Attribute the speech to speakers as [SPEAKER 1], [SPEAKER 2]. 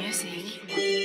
[SPEAKER 1] Music.